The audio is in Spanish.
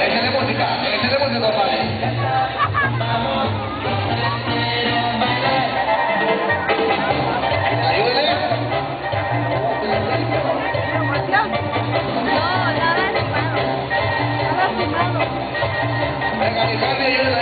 Échale música, échale música, compadre. No, nada. Nada